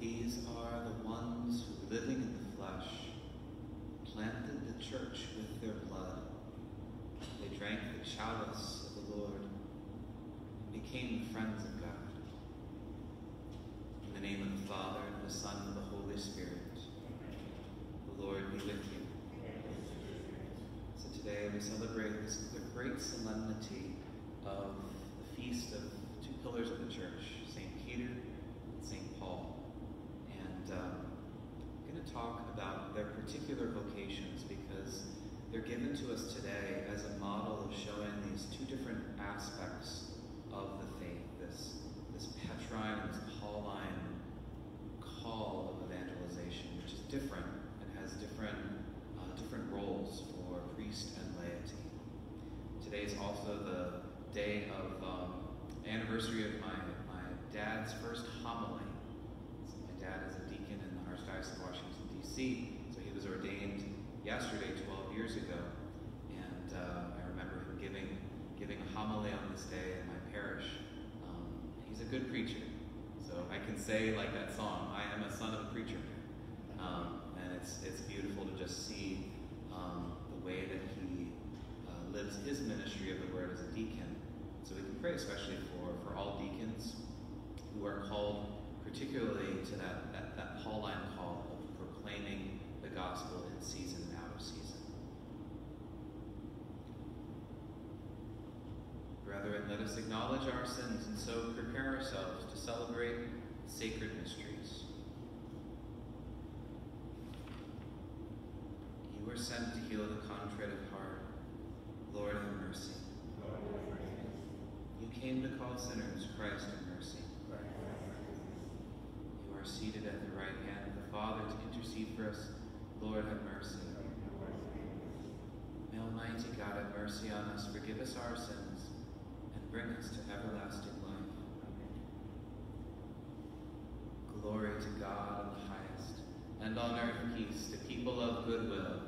These are the ones who, living in the flesh, planted the church with their blood. They drank the chalice of the Lord and became the friends of God. In the name of the Father, and the Son, and the Holy Spirit, the Lord be with you. So today we celebrate this the great solemnity of the feast of two pillars of the church, St. Peter and St. Paul. And um, I'm going to talk about their particular vocations because they're given to us today as a model of showing these two different aspects of the faith, this, this Petrine and this Pauline call of evangelization, which is different and has different, uh, different roles for priest and laity. Today is also the day of um, anniversary of my, my dad's first homily. So my dad is a deacon in Washington, D.C., so he was ordained yesterday, 12 years ago. And uh, I remember him giving, giving a homily on this day in my parish. Um, he's a good preacher. So I can say, like that song, I am a son of a preacher. Um, and it's, it's beautiful to just see um, the way that he uh, lives his ministry of the word as a deacon. So we can pray especially for, for all deacons who are called particularly to that, that, that Pauline call of proclaiming the gospel in season and out of season. Brethren, let us acknowledge our sins and so prepare ourselves to celebrate sacred mysteries. You were sent to heal the contrite of heart. Lord, have mercy. You came to call sinners, Christ, have mercy. Are seated at the right hand of the Father to intercede for us. Lord, have mercy. May Almighty God have mercy on us, forgive us our sins, and bring us to everlasting life. Glory to God in the highest, and on earth peace to people of good will.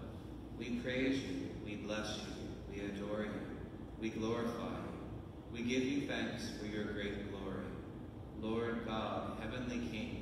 We praise you, we bless you, we adore you, we glorify you. We give you thanks for your great glory. Lord God, heavenly King,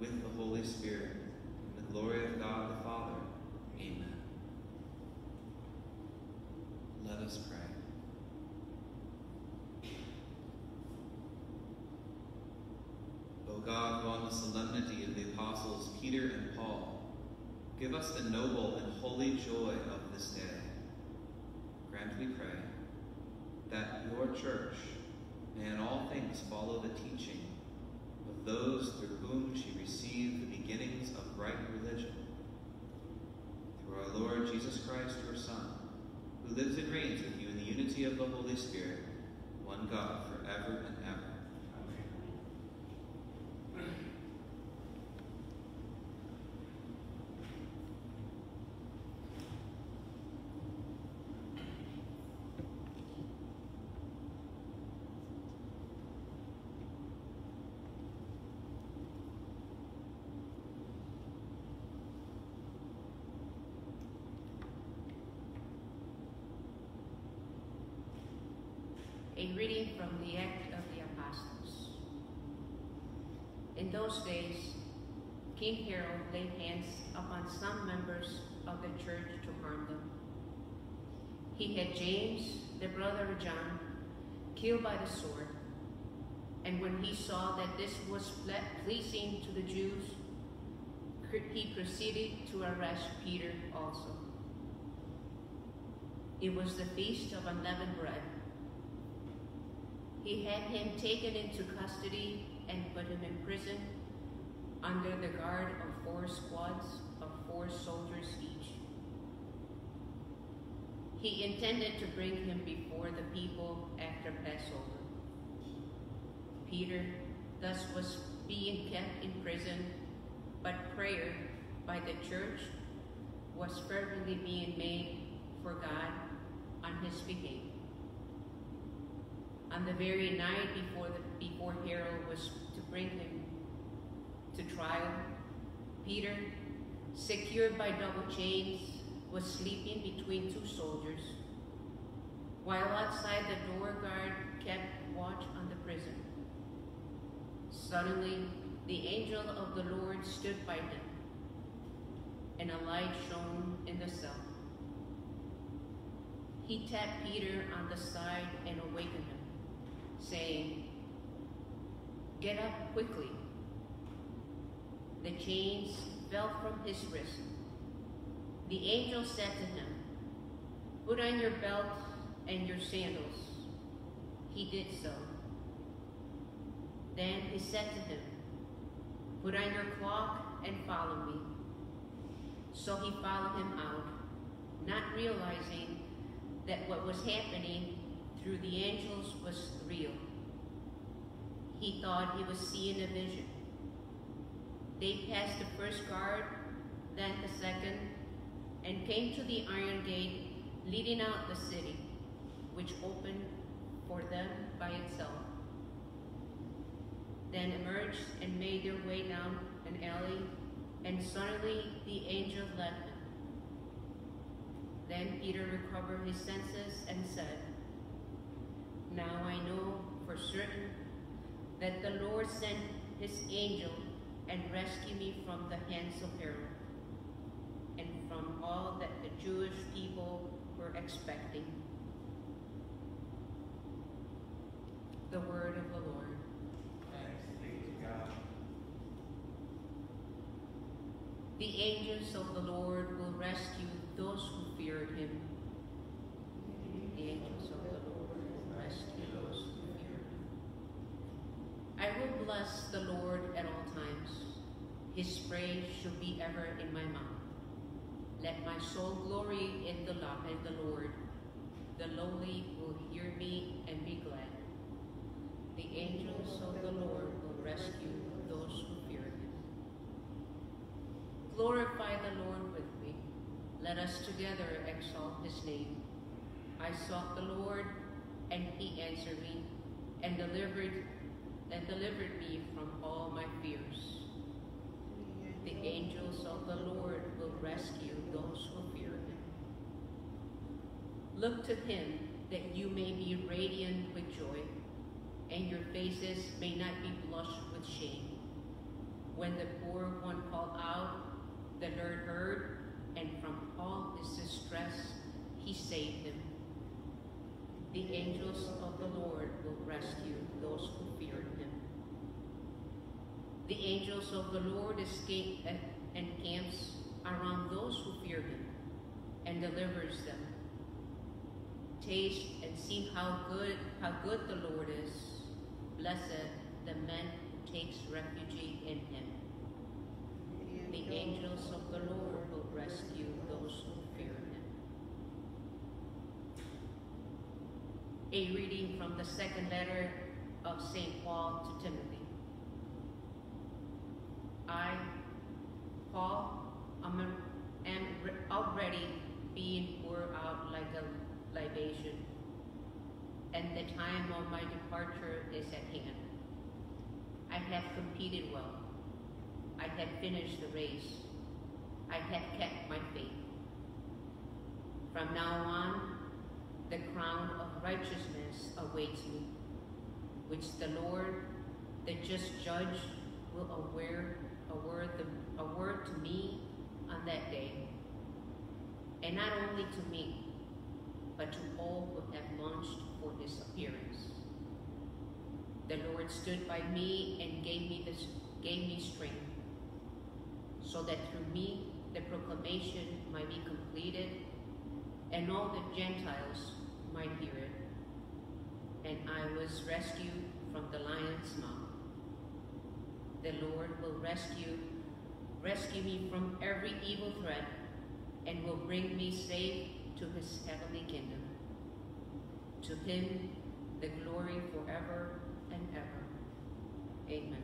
with the Holy Spirit, in the glory of God the Father. Amen. Let us pray. O God, who on the solemnity of the apostles Peter and Paul, give us the noble and holy joy of this day. Grant, we pray, that your church may in all things follow the teaching those through whom she received the beginnings of right religion. Through our Lord Jesus Christ, your Son, who lives and reigns with you in the unity of the Holy Spirit, one God, forever and ever. A reading from the Act of the Apostles. In those days, King Herod laid hands upon some members of the church to harm them. He had James, the brother of John, killed by the sword. And when he saw that this was pleasing to the Jews, he proceeded to arrest Peter also. It was the feast of unleavened bread. He had him taken into custody and put him in prison under the guard of four squads of four soldiers each. He intended to bring him before the people after Passover. Peter thus was being kept in prison but prayer by the church was fervently being made for God on his behalf. On the very night before, the, before Herod was to bring him to trial, Peter, secured by double chains, was sleeping between two soldiers, while outside the door guard kept watch on the prison. Suddenly, the angel of the Lord stood by him, and a light shone in the cell. He tapped Peter on the side and awakened him, saying, Get up quickly. The chains fell from his wrist. The angel said to him, Put on your belt and your sandals. He did so. Then he said to him, Put on your cloak and follow me. So he followed him out, not realizing that what was happening through the angels was real. He thought he was seeing a vision. They passed the first guard, then the second, and came to the iron gate leading out the city, which opened for them by itself. Then emerged and made their way down an alley, and suddenly the angel left them. Then Peter recovered his senses and said, Now I know for certain that the Lord sent his angel and rescued me from the hands of Herod and from all that the Jewish people were expecting. The word of the Lord. Thanks be to God. The angels of the Lord will rescue those who fear him. The angels of the Lord will rescue those who fear him. I will bless the Lord at all times. His praise shall be ever in my mouth. Let my soul glory in the, in the Lord. The lowly will hear me and be glad. The angels of the Lord will rescue those who fear him. Glorify the Lord with me. Let us together exalt his name. I sought the Lord, and he answered me, and delivered and delivered me from all my fears. The angels of the Lord will rescue those who fear him. Look to him that you may be radiant with joy, and your faces may not be blushed with shame. When the poor one called out, the Lord heard, and from all his distress he saved him. The angels of the Lord will rescue those who. The angels of the Lord escape and camps around those who fear him and delivers them. Taste and see how good how good the Lord is. Blessed the man who takes refuge in him. The angels of the Lord will rescue those who fear him. A reading from the second letter of St. Paul to Timothy. I, Paul, am, am already being poured out like a libation, and the time of my departure is at hand. I have competed well. I have finished the race. I have kept my faith. From now on, the crown of righteousness awaits me, which the Lord, the just judge, will aware, award, the, award to me on that day. And not only to me, but to all who have launched for his appearance. The Lord stood by me and gave me this, gave me strength, so that through me the proclamation might be completed, and all the Gentiles might hear it. And I was rescued from the lion's mouth. The Lord will rescue, rescue me from every evil threat, and will bring me safe to his heavenly kingdom. To him the glory forever and ever. Amen.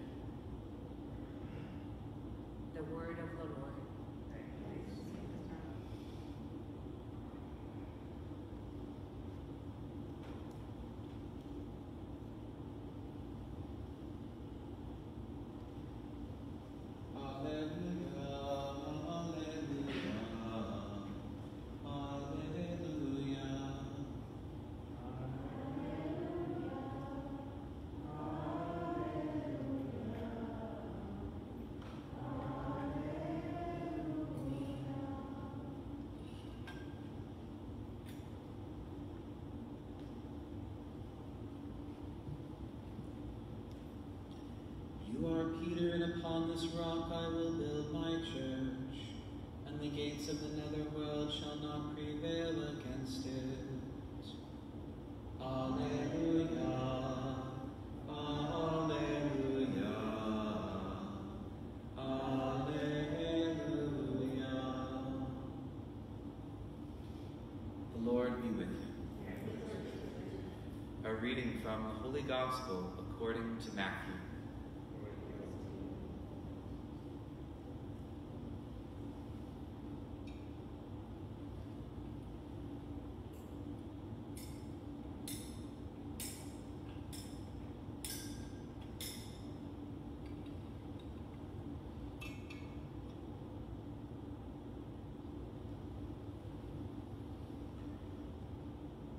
The word of the Lord. You are Peter, and upon this rock I will build my church, and the gates of the netherworld shall not prevail against it. Alleluia. Alleluia. Alleluia. The Lord be with you. A reading from the Holy Gospel according to Matthew.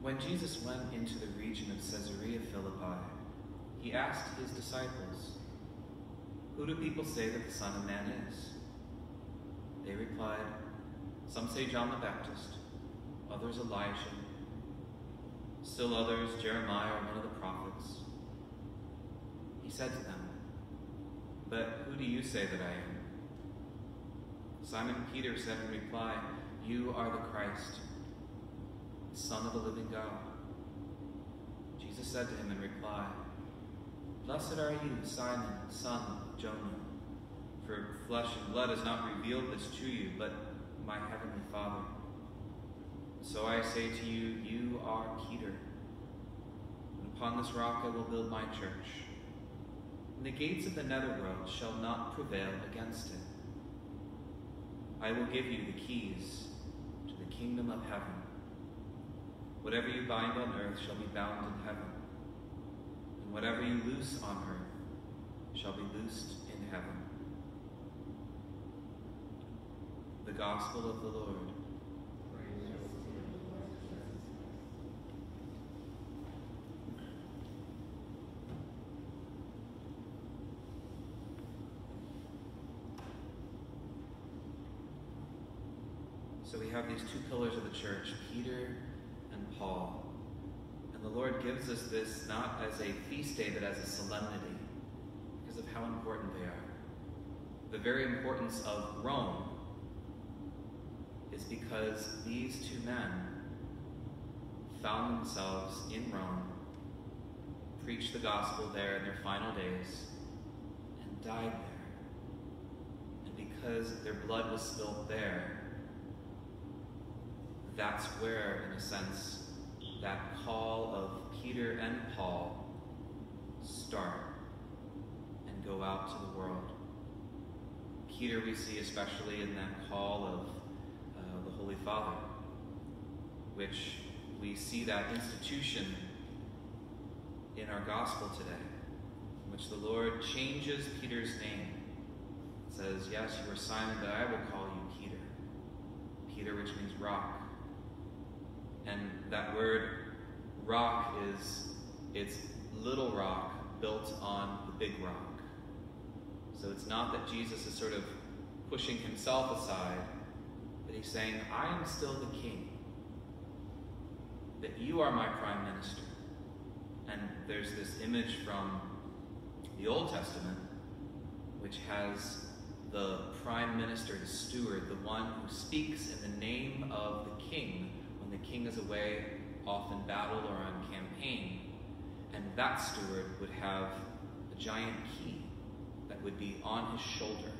When Jesus went into the region of Caesarea Philippi, he asked his disciples, Who do people say that the Son of Man is? They replied, Some say John the Baptist, others Elijah, still others Jeremiah or one of the prophets. He said to them, But who do you say that I am? Simon Peter said in reply, You are the Christ Son of the living God. Jesus said to him in reply, Blessed are you, Simon, son of Jonah, for flesh and blood has not revealed this to you, but my heavenly Father. So I say to you, you are Peter, and upon this rock I will build my church, and the gates of the netherworld shall not prevail against it. I will give you the keys to the kingdom of heaven. Whatever you bind on earth shall be bound in heaven, and whatever you loose on earth shall be loosed in heaven. The Gospel of the Lord. So we have these two pillars of the church, Peter Paul. And the Lord gives us this not as a feast day, but as a solemnity because of how important they are. The very importance of Rome is because these two men found themselves in Rome, preached the gospel there in their final days, and died there. And because their blood was spilled there, that's where, in a sense, that call of Peter and Paul start and go out to the world. Peter, we see especially in that call of uh, the Holy Father, which we see that institution in our gospel today, in which the Lord changes Peter's name. Says, Yes, you are Simon, but I will call you Peter. Peter, which means rock. And that word rock is it's little rock built on the big rock. So it's not that Jesus is sort of pushing himself aside, but he's saying, I am still the king. That you are my prime minister. And there's this image from the Old Testament, which has the prime minister, the steward, the one who speaks in the name of the king the king is away off in battle or on campaign. And that steward would have a giant key that would be on his shoulder.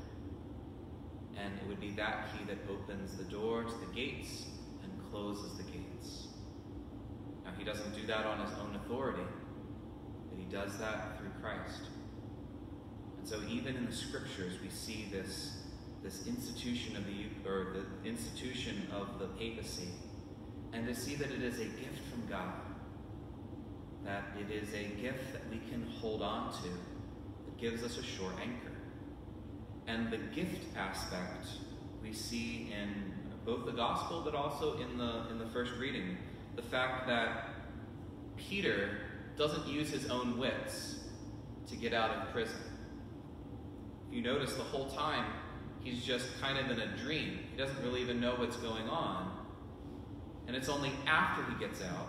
And it would be that key that opens the door to the gates and closes the gates. Now, he doesn't do that on his own authority, but he does that through Christ. And so, even in the scriptures, we see this this institution of the or the institution of the papacy, and to see that it is a gift from God, that it is a gift that we can hold on to, that gives us a sure anchor. And the gift aspect we see in both the gospel but also in the in the first reading, the fact that Peter doesn't use his own wits to get out of prison. If you notice the whole time he's just kind of in a dream. He doesn't really even know what's going on. And it's only after he gets out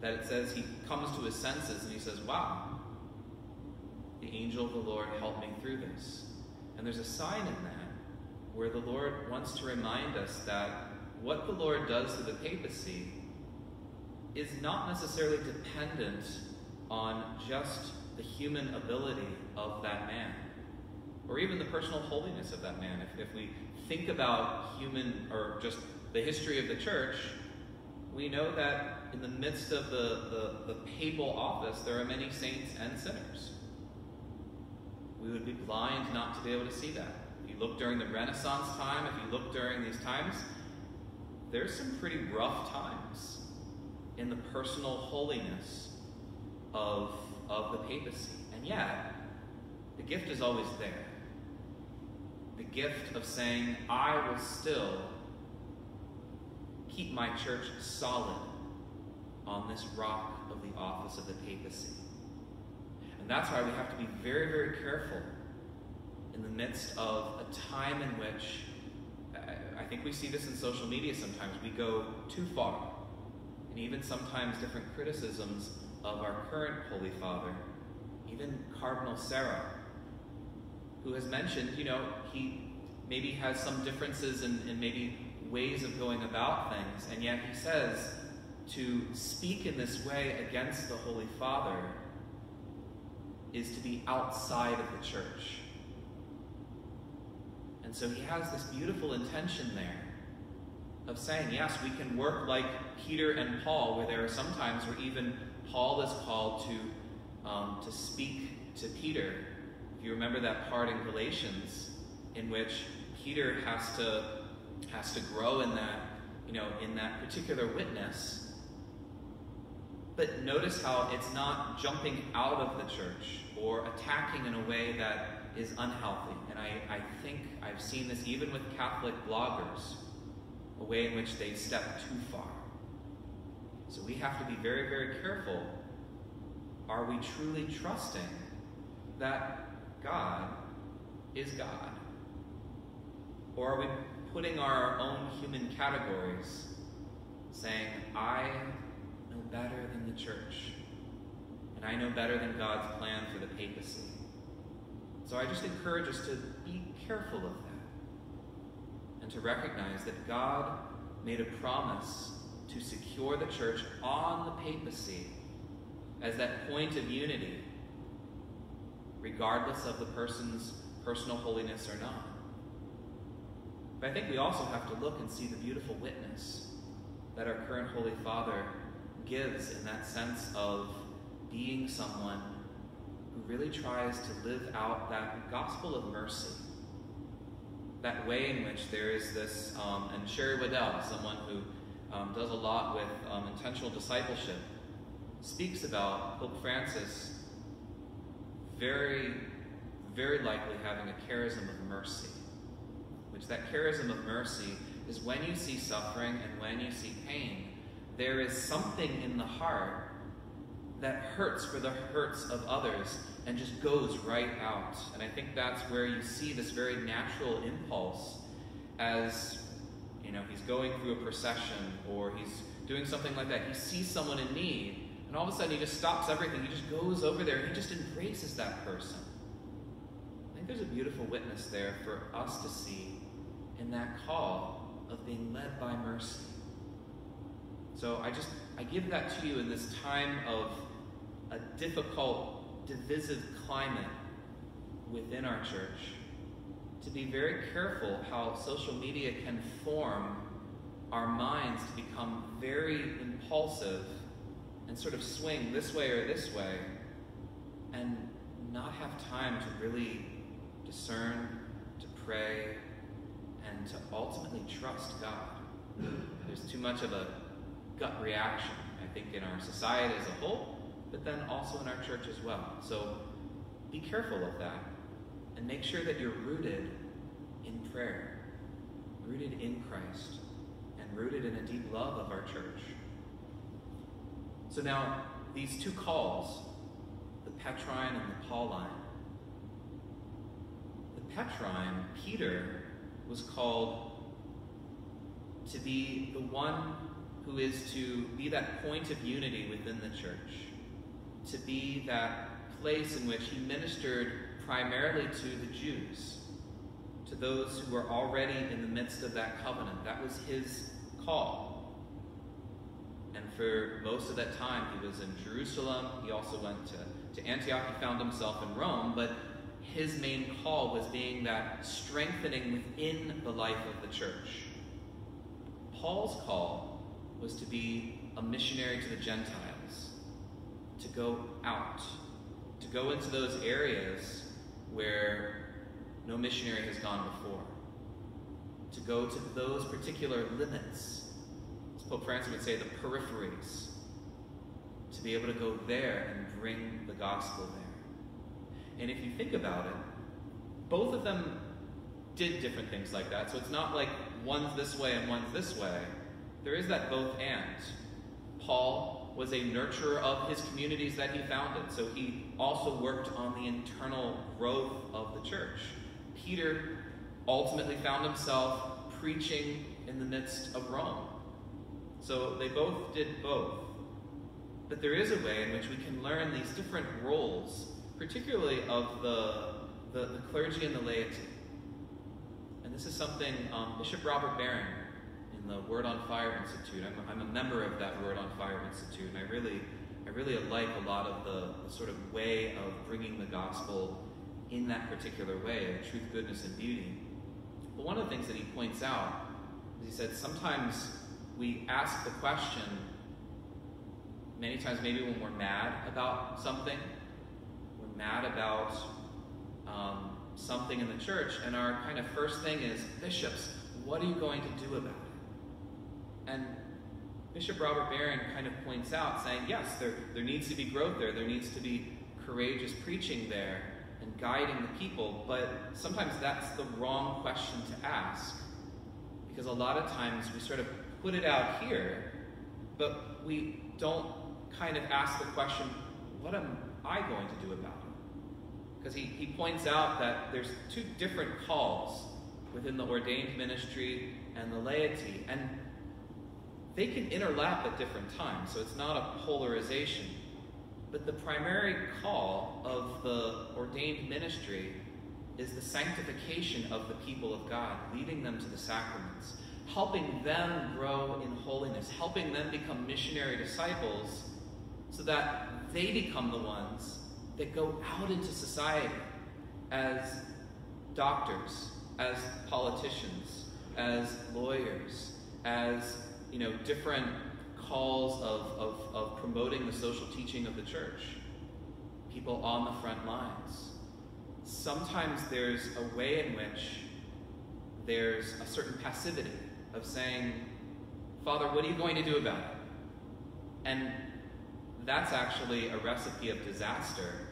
that it says he comes to his senses and he says, Wow, the angel of the Lord helped me through this. And there's a sign in that where the Lord wants to remind us that what the Lord does to the papacy is not necessarily dependent on just the human ability of that man or even the personal holiness of that man. If, if we think about human or just the history of the church, we know that in the midst of the, the, the papal office, there are many saints and sinners. We would be blind not to be able to see that. If you look during the Renaissance time, if you look during these times, there's some pretty rough times in the personal holiness of, of the papacy. And yet, the gift is always there the gift of saying, I will still keep my church solid on this rock of the office of the papacy. And that's why we have to be very, very careful in the midst of a time in which I think we see this in social media sometimes. We go too far. And even sometimes different criticisms of our current Holy Father, even Cardinal Sarah, who has mentioned, you know, he maybe has some differences in maybe ways of going about things, and yet he says to speak in this way against the Holy Father is to be outside of the church. And so he has this beautiful intention there of saying, yes, we can work like Peter and Paul, where there are some times where even Paul is called to, um, to speak to Peter if you remember that part in Galatians in which Peter has to has to grow in that, you know, in that particular witness. But notice how it's not jumping out of the church or attacking in a way that is unhealthy. And I, I think I've seen this even with Catholic bloggers, a way in which they step too far. So we have to be very, very careful. Are we truly trusting that God is God? Or are we putting our own human categories, saying, I know better than the church, and I know better than God's plan for the papacy? So I just encourage us to be careful of that and to recognize that God made a promise to secure the church on the papacy as that point of unity regardless of the person's personal holiness or not. But I think we also have to look and see the beautiful witness that our current Holy Father gives in that sense of being someone who really tries to live out that gospel of mercy. That way in which there is this, um, and Sherry Weddell, someone who um, does a lot with um, intentional discipleship, speaks about Pope Francis very, very likely having a charism of mercy. That charism of mercy is when you see suffering and when you see pain, there is something in the heart that hurts for the hurts of others and just goes right out. And I think that's where you see this very natural impulse as you know he's going through a procession or he's doing something like that. He sees someone in need and all of a sudden, he just stops everything. He just goes over there and he just embraces that person. I think there's a beautiful witness there for us to see in that call of being led by mercy. So I just, I give that to you in this time of a difficult, divisive climate within our church to be very careful how social media can form our minds to become very impulsive and sort of swing this way or this way and not have time to really discern, to pray, and to ultimately trust God. There's too much of a gut reaction, I think, in our society as a whole, but then also in our church as well. So be careful of that and make sure that you're rooted in prayer, rooted in Christ, and rooted in a deep love of our church. So now, these two calls, the Petrine and the Pauline, the Petrine, Peter, was called to be the one who is to be that point of unity within the church, to be that place in which he ministered primarily to the Jews, to those who were already in the midst of that covenant. That was his call. And for most of that time, he was in Jerusalem. He also went to, to Antioch. He found himself in Rome, but his main call was being that strengthening within the life of the church. Paul's call was to be a missionary to the Gentiles, to go out, to go into those areas where no missionary has gone before, to go to those particular limits, as Pope Francis would say, the peripheries, to be able to go there and bring the gospel there. And if you think about it, both of them did different things like that. So it's not like one's this way and one's this way. There is that both and. Paul was a nurturer of his communities that he founded, so he also worked on the internal growth of the church. Peter ultimately found himself preaching in the midst of Rome. So they both did both. But there is a way in which we can learn these different roles particularly of the, the, the, clergy and the laity. And this is something um, Bishop Robert Barron in the Word on Fire Institute, I'm, I'm, a member of that Word on Fire Institute, and I really, I really like a lot of the, the sort of way of bringing the gospel in that particular way of truth, goodness, and beauty. But one of the things that he points out is he said sometimes we ask the question, many times maybe when we're mad about something, mad about um, something in the church, and our kind of first thing is, bishops, what are you going to do about it? And Bishop Robert Barron kind of points out, saying, yes, there, there needs to be growth there, there needs to be courageous preaching there and guiding the people, but sometimes that's the wrong question to ask. Because a lot of times we sort of put it out here, but we don't kind of ask the question, what am I going to do about it? Because he, he points out that there's two different calls within the ordained ministry and the laity, and they can interlap at different times, so it's not a polarization. But the primary call of the ordained ministry is the sanctification of the people of God, leading them to the sacraments, helping them grow in holiness, helping them become missionary disciples so that they become the ones that go out into society as doctors, as politicians, as lawyers, as you know, different calls of, of, of promoting the social teaching of the church. People on the front lines. Sometimes there's a way in which there's a certain passivity of saying, Father, what are you going to do about it? And that's actually a recipe of disaster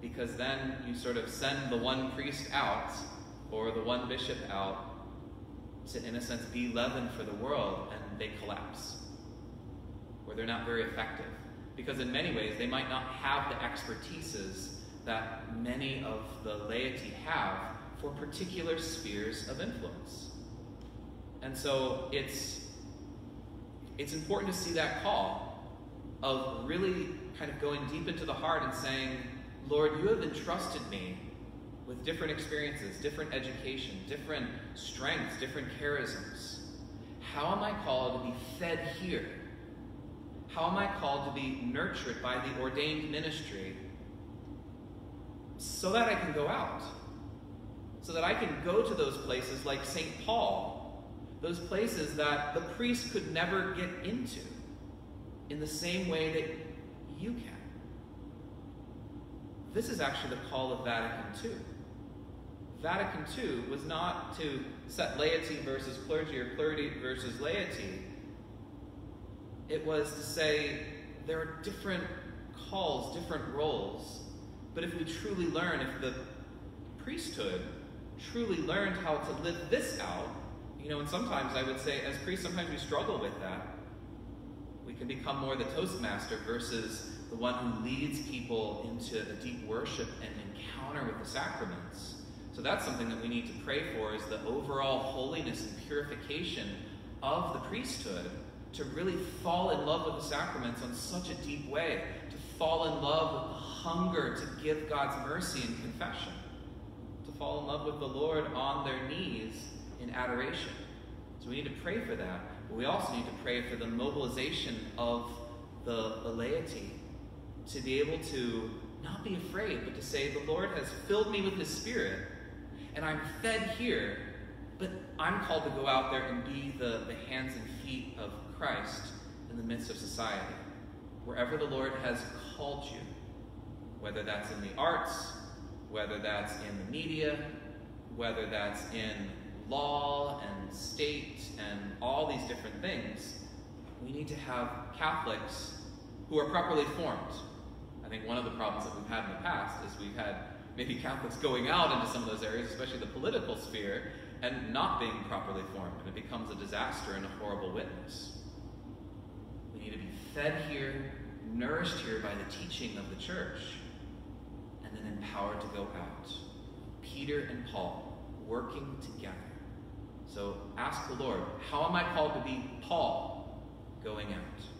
because then you sort of send the one priest out or the one bishop out to, in a sense, be leaven for the world, and they collapse. Or they're not very effective. Because in many ways, they might not have the expertises that many of the laity have for particular spheres of influence. And so it's, it's important to see that call of really kind of going deep into the heart and saying, Lord, you have entrusted me with different experiences, different education, different strengths, different charisms. How am I called to be fed here? How am I called to be nurtured by the ordained ministry so that I can go out? So that I can go to those places like St. Paul, those places that the priest could never get into in the same way that you can. This is actually the call of Vatican II. Vatican II was not to set laity versus clergy or clergy versus laity. It was to say there are different calls, different roles. But if we truly learn, if the priesthood truly learned how to live this out, you know, and sometimes I would say, as priests, sometimes we struggle with that. We can become more the Toastmaster versus the one who leads people into a deep worship and encounter with the sacraments. So that's something that we need to pray for is the overall holiness and purification of the priesthood to really fall in love with the sacraments on such a deep way, to fall in love with the hunger to give God's mercy in confession, to fall in love with the Lord on their knees in adoration. So we need to pray for that, but we also need to pray for the mobilization of the, the laity to be able to not be afraid, but to say, The Lord has filled me with His Spirit, and I'm fed here, but I'm called to go out there and be the, the hands and feet of Christ in the midst of society. Wherever the Lord has called you, whether that's in the arts, whether that's in the media, whether that's in law and state and all these different things, we need to have Catholics who are properly formed. I think one of the problems that we've had in the past is we've had maybe Catholics going out into some of those areas, especially the political sphere, and not being properly formed, and it becomes a disaster and a horrible witness. We need to be fed here, nourished here by the teaching of the church, and then empowered to go out. Peter and Paul working together. So ask the Lord, how am I called to be Paul going out?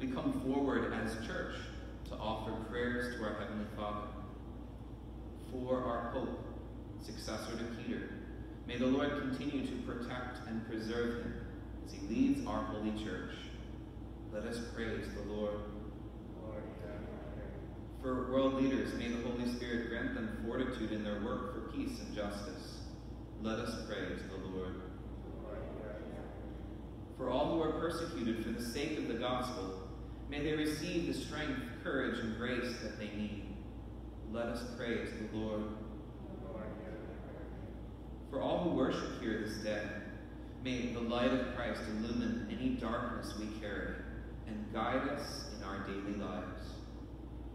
we come forward as church to offer prayers to our Heavenly Father. For our Pope, successor to Peter, may the Lord continue to protect and preserve him as he leads our holy church. Let us praise the Lord. For world leaders, may the Holy Spirit grant them fortitude in their work for peace and justice. Let us praise the Lord. For all who are persecuted for the sake of the gospel, may they receive the strength, courage, and grace that they need. Let us praise the Lord. For all who worship here this day, may the light of Christ illumine any darkness we carry and guide us in our daily lives.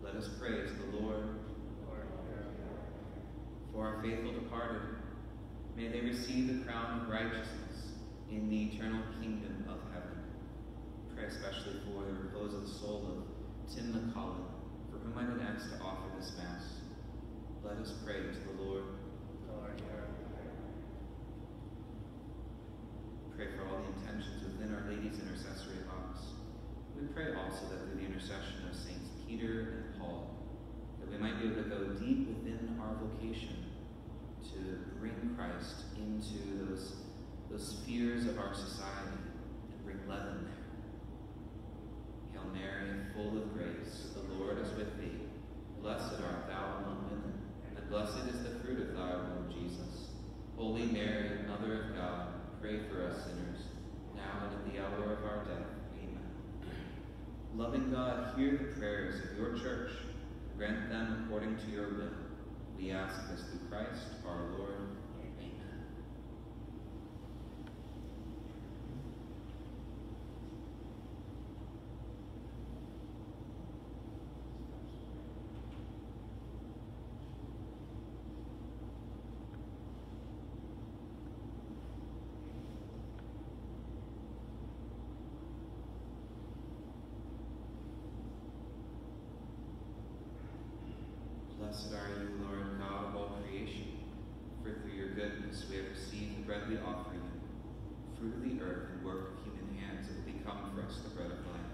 Let us praise the Lord. For our faithful departed, may they receive the crown of righteousness in the eternal kingdom. Pray especially for the repose of the soul of Tim McCullough, for whom I've been asked to offer this Mass. Let us pray to the Lord. Pray for all the intentions within Our Lady's intercessory box. We pray also that through the intercession of Saints Peter and Paul, that we might be able to go deep within our vocation to bring Christ into those those spheres of our society and bring leaven there. Full of grace, the Lord is with thee. Blessed art thou among women, and blessed is the fruit of thy womb, Jesus. Holy Mary, Mother of God, pray for us sinners, now and at the hour of our death. Amen. Loving God, hear the prayers of your church. Grant them according to your will. We ask this through Christ our Lord. Amen. Blessed are you, Lord God of all creation, for through your goodness we have received the bread we offer you, fruit of the earth and work of human hands, it will become for us the bread of life.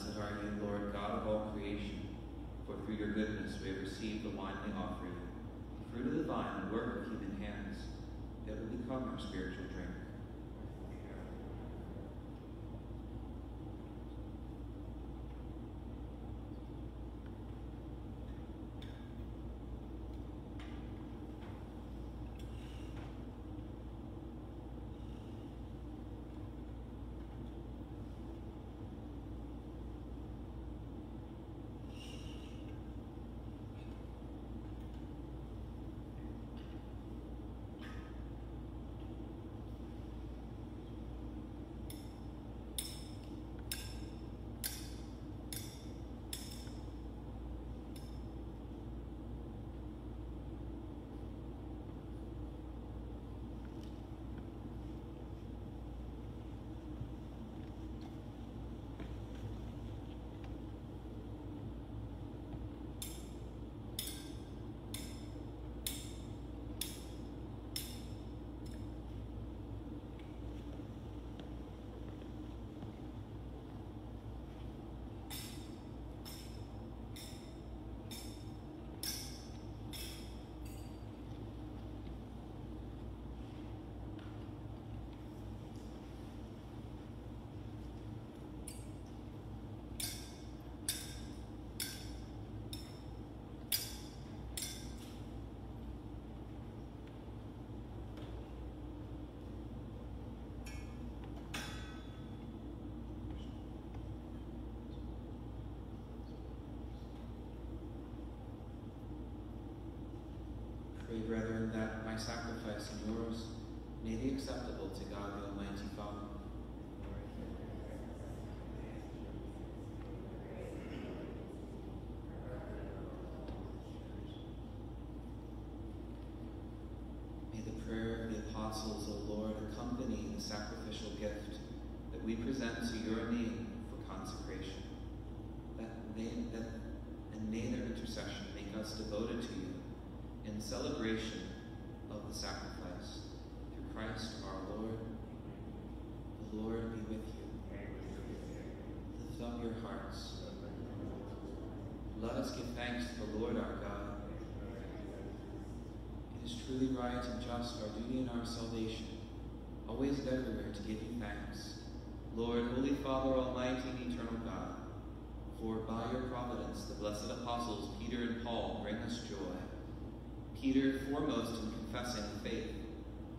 Blessed are you, Lord God of all creation, for through your goodness we have received the wine we offer you, the fruit of the vine the work of human hands. that will become our spiritual drink. Pray, brethren, that my sacrifice and yours may be acceptable to God the Almighty Father. May the prayer of the apostles, O Lord, accompany the sacrificial gift that we present to your name for consecration. That they, that, and may their intercession make us devoted to you in celebration of the sacrifice. Through Christ our Lord. The Lord be with you. Lift up your hearts. Let us give thanks to the Lord our God. It is truly right and just, our duty and our salvation, always and everywhere to give you thanks. Lord, Holy Father, Almighty and Eternal God, for by your providence the blessed apostles Peter and Paul bring us joy. Peter foremost in confessing faith,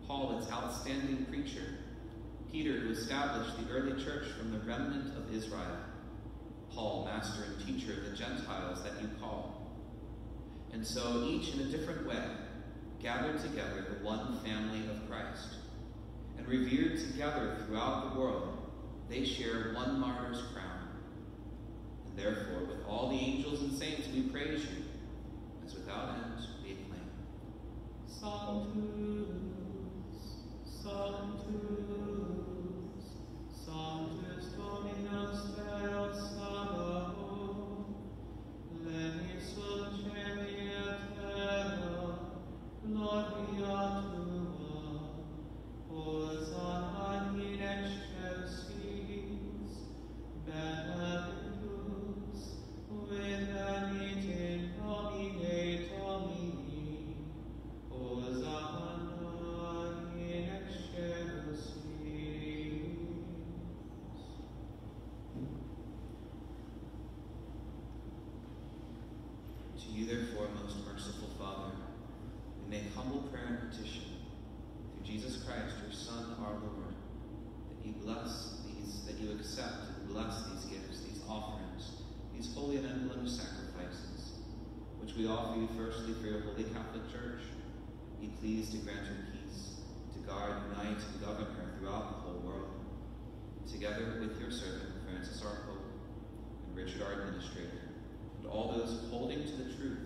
Paul its outstanding preacher, Peter who established the early church from the remnant of Israel, Paul, master and teacher of the Gentiles that you call. And so each in a different way gathered together the one family of Christ, and revered together throughout the world, they share one martyr's crown. And therefore, with all the angels and saints, we praise you, as without end we acclaim. Sanctus, Sanctus, Be pleased to grant her peace, to guard, unite, and govern her throughout the whole world. Together with your servant, Francis our Pope, and Richard our Administrator, and all those holding to the truth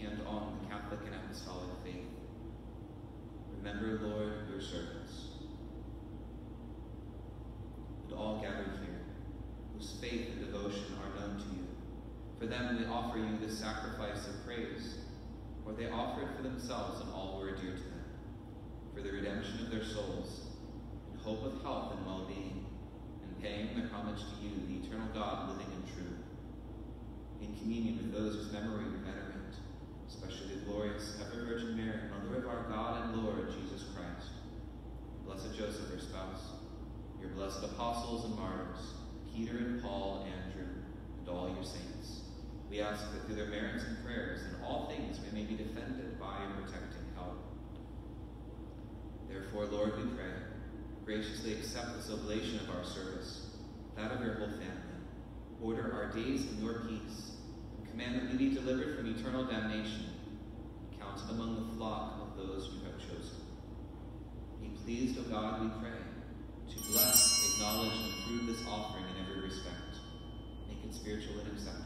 and on the Catholic and Apostolic faith. Remember, Lord, your servants, and all gathered here, whose faith and devotion are known to you. For them we offer you this sacrifice of praise, for they offer it for themselves and all who are dear to them, for the redemption of their souls, in hope of health and well-being, and paying their homage to you, the eternal God, living and true in communion with those whose memory we venerate, especially the glorious ever Virgin Mary, Mother of our God and Lord Jesus Christ, blessed Joseph, her spouse, your blessed apostles and martyrs, Peter and Paul, Andrew, and all your saints. We ask that through their merits and prayers, in all things we may be defended by your protecting help. Therefore, Lord, we pray, graciously accept this oblation of our service, that of your whole family. Order our days in your peace, and command that we be delivered from eternal damnation, counted among the flock of those you have chosen. Be pleased, O God, we pray, to bless, acknowledge, and approve this offering in every respect. Make it spiritual and acceptable,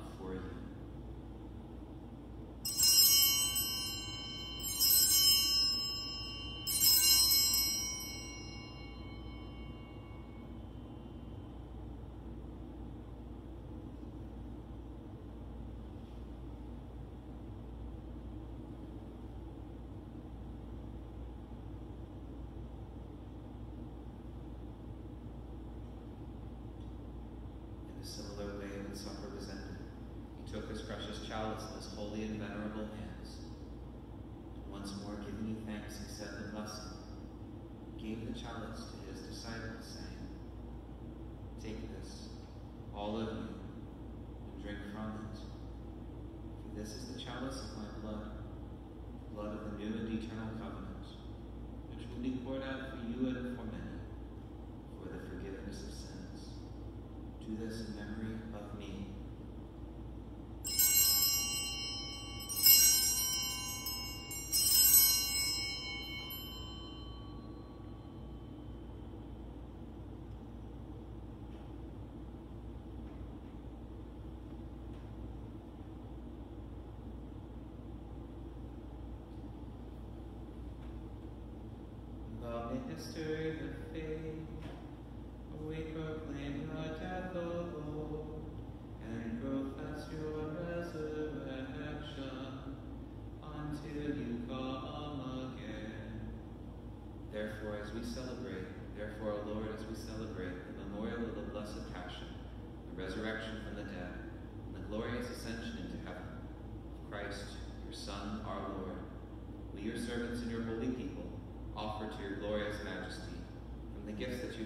way, supper he took his precious chalice in his holy and venerable hands. And once more, giving you thanks, he said the blessing, gave the chalice to his disciples, saying, Take this, all of you, and drink from it. For this is the chalice of my blood, the blood of the new and eternal covenant, which will be poured out for you and for many, for the forgiveness of sins. Do this in memory of me. Love the history of faith. We proclaim your death, O Lord, and profess your resurrection until you come again. Therefore, as we celebrate, therefore, Lord, as we celebrate the memorial of the blessed Passion, the resurrection from the dead, and the glorious ascension into heaven of Christ, your Son, our Lord, we, your servants and your holy people, offer to your glorious majesty from the gifts that you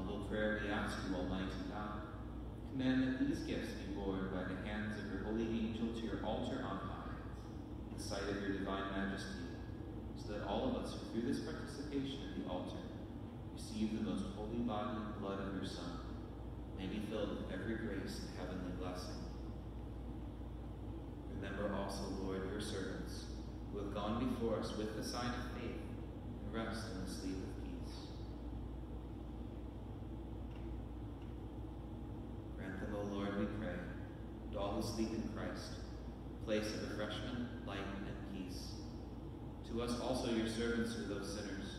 Humble prayer we ask you, Almighty God, command that these gifts be borne by the hands of your holy angel to your altar on high, in the sight of your divine majesty, so that all of us who through this participation at the altar receive the most holy body and blood of your Son, may be filled with every grace and heavenly blessing. Remember also, Lord, your servants, who have gone before us with the sign of faith, and rest in the sleep of peace. Grant them, O Lord, we pray, and all who sleep in Christ, place of refreshment, light, and peace. To us also, your servants, who those sinners,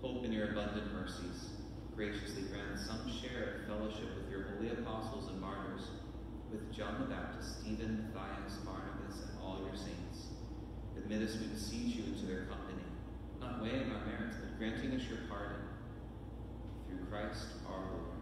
hope in your abundant mercies, graciously grant some share of fellowship with your holy apostles and martyrs, with John the Baptist, Stephen, Matthias, Barnabas, and all your saints. Admit us, we beseech you, into their company, not weighing our merits, but granting us your pardon. Through Christ our Lord,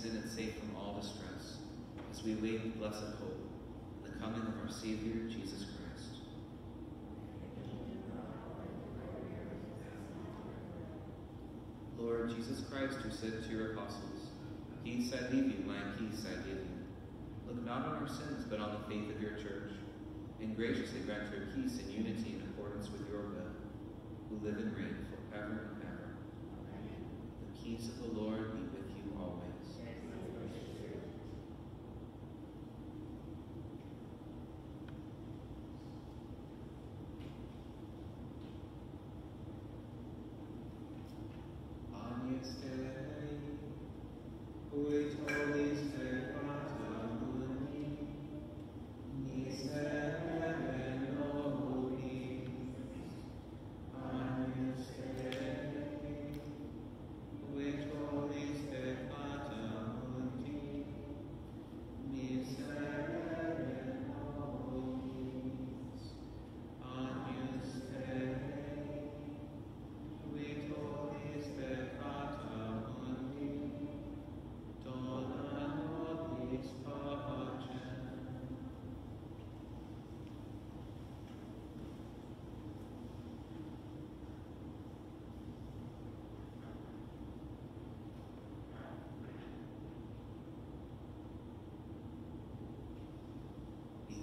sin and safe from all distress, as we wait with blessed hope the coming of our Savior, Jesus Christ. Lord Jesus Christ, who said to your apostles, Peace I leave you, my peace I give you. Look not on our sins, but on the faith of your church, and graciously grant her peace and unity in accordance with your will, who live and reign forever and ever. Amen. The peace of the Lord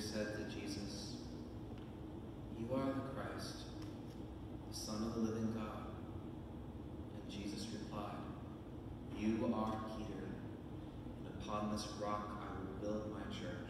Said to Jesus, You are the Christ, the Son of the living God. And Jesus replied, You are Peter, and upon this rock I will build my church.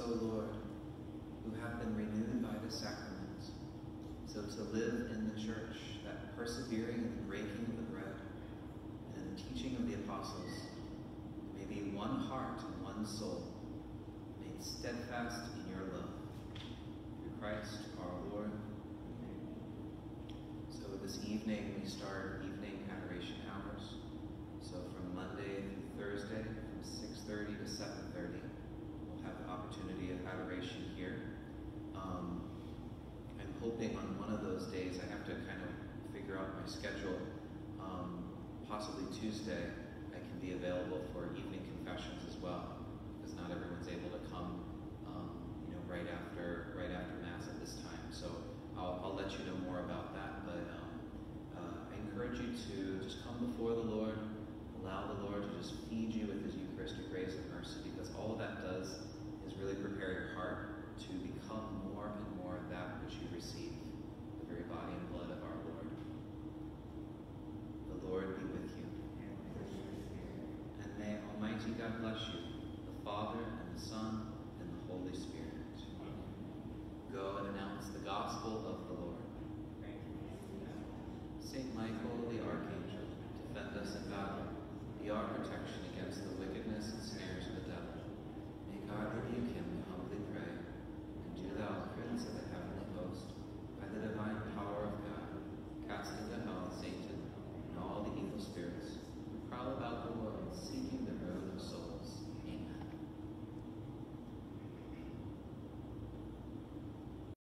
O Lord, who have been renewed by the sacraments, so to live in the church, that persevering in the breaking of the bread and in the teaching of the apostles, may be one heart and one soul, made steadfast in your love. Through Christ our Lord. So this evening we start evening adoration hours. So from Monday through Thursday, from 6.30 to 7.30, we'll have the opportunity of adoration here. Um, I'm hoping on one of those days, I have to kind of figure out my schedule. Um, possibly Tuesday, I can be available for evening confessions as well, because not everyone's able to come, um, you know, right after right after Mass at this time. So I'll, I'll let you know more about that. But um, uh, I encourage you to just come before the Lord, allow the Lord to just feed you with His Eucharistic grace and mercy, because all that does really prepare your heart to become more and more that which you receive, the very body and blood of our Lord. The Lord be with you. And may Almighty God bless you, the Father and the Son and the Holy Spirit. Go and announce the gospel of the Lord. Saint Michael the Archangel, defend us in battle, be our protection against the wickedness and snares God rebuke him, we humbly pray. And do thou, Prince of the heavenly host, by the divine power of God, cast into hell Satan and all the evil spirits who prowl about the world seeking